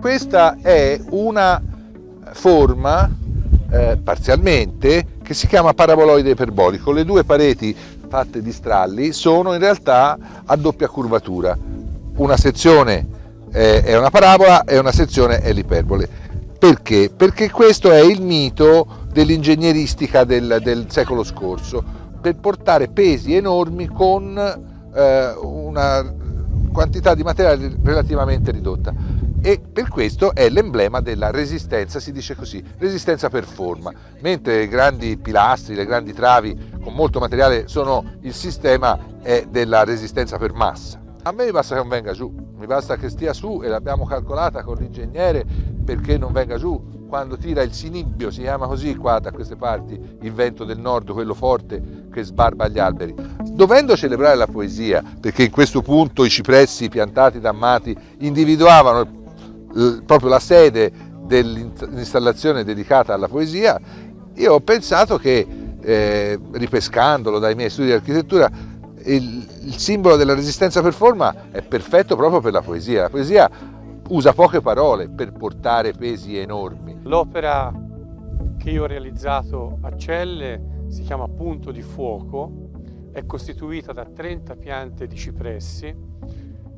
Questa è una forma eh, parzialmente che si chiama paraboloide iperbolico. Le due pareti fatte di stralli sono in realtà a doppia curvatura. Una sezione è una parabola e una sezione è l'iperbole. Perché? Perché questo è il mito dell'ingegneristica del, del secolo scorso, per portare pesi enormi con eh, una quantità di materiale relativamente ridotta e per questo è l'emblema della resistenza, si dice così, resistenza per forma, mentre i grandi pilastri, le grandi travi con molto materiale sono il sistema della resistenza per massa. A me mi basta che non venga giù, mi basta che stia su e l'abbiamo calcolata con l'ingegnere perché non venga giù. Quando tira il sinibbio, si chiama così qua da queste parti, il vento del nord, quello forte che sbarba gli alberi. Dovendo celebrare la poesia, perché in questo punto i cipressi piantati da Amati individuavano proprio la sede dell'installazione dedicata alla poesia, io ho pensato che, eh, ripescandolo dai miei studi di architettura, il, il, simbolo della resistenza per forma è perfetto proprio per la poesia. La poesia usa poche parole per portare pesi enormi. L'opera che io ho realizzato a Celle si chiama Punto di Fuoco, è costituita da 30 piante di cipressi,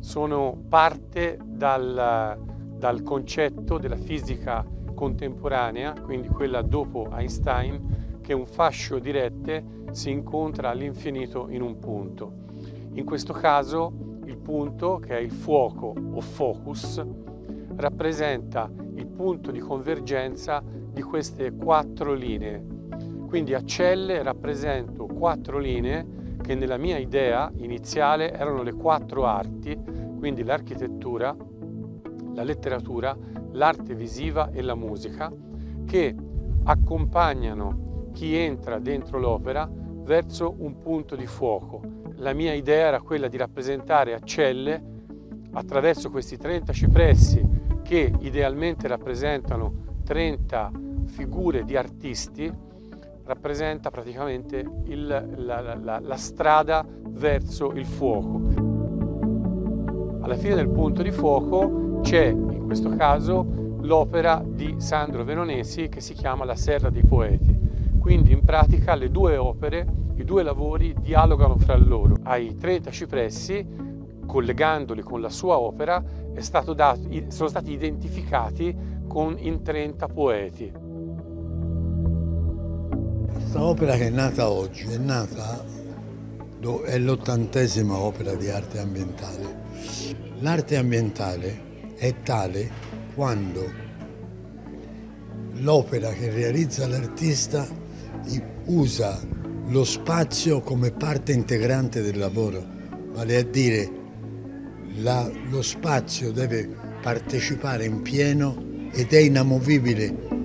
sono parte dal dal concetto della fisica contemporanea, quindi quella dopo Einstein, che un fascio di rette si incontra all'infinito in un punto. In questo caso il punto, che è il fuoco o focus, rappresenta il punto di convergenza di queste quattro linee. Quindi a celle rappresento quattro linee che nella mia idea iniziale erano le quattro arti, quindi l'architettura, la letteratura, l'arte visiva e la musica che accompagnano chi entra dentro l'opera verso un punto di fuoco. La mia idea era quella di rappresentare a celle, attraverso questi 30 cipressi che idealmente rappresentano 30 figure di artisti, rappresenta praticamente il, la, la, la strada verso il fuoco. Alla fine del punto di fuoco c'è in questo caso l'opera di Sandro Veronesi che si chiama La Serra dei Poeti. Quindi in pratica le due opere, i due lavori dialogano fra loro. Ai 30 cipressi, collegandoli con la sua opera, dato, sono stati identificati con in 30 poeti. Questa opera che è nata oggi è nata, è l'ottantesima opera di arte ambientale. L'arte ambientale è tale quando l'opera che realizza l'artista usa lo spazio come parte integrante del lavoro, vale a dire la, lo spazio deve partecipare in pieno ed è inamovibile